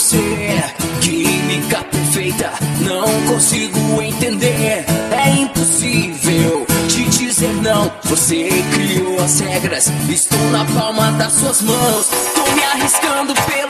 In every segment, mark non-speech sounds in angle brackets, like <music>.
você. É química perfeita, não consigo entender. É impossível te dizer não. Você criou as regras, estou na palma das suas mãos. Tô me arriscando pelo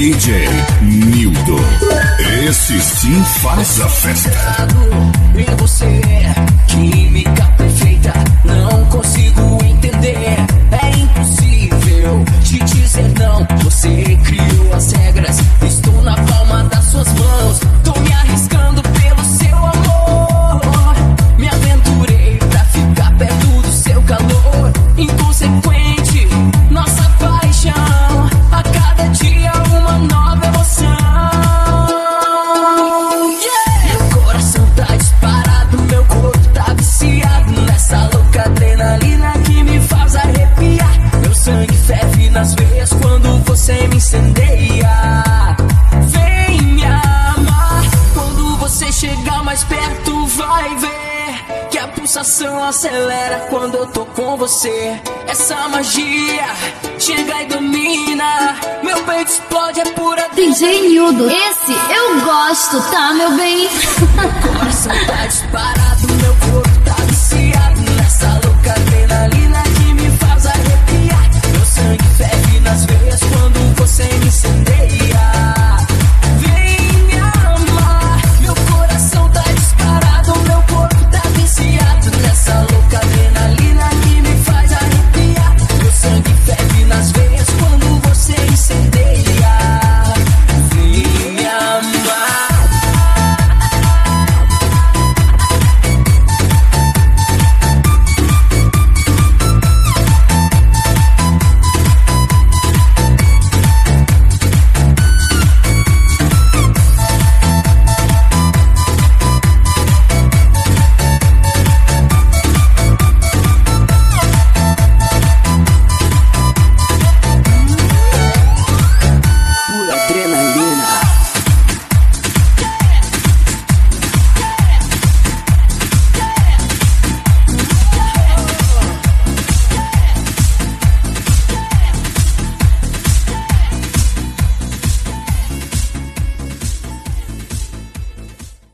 DJ Nildo. Esse sim faz a festa. É você. pulsação acelera quando eu tô com você. Essa magia chega e domina. Meu peito explode, é pura DJ Nudo. Esse eu gosto, tá, meu bem? <laughs>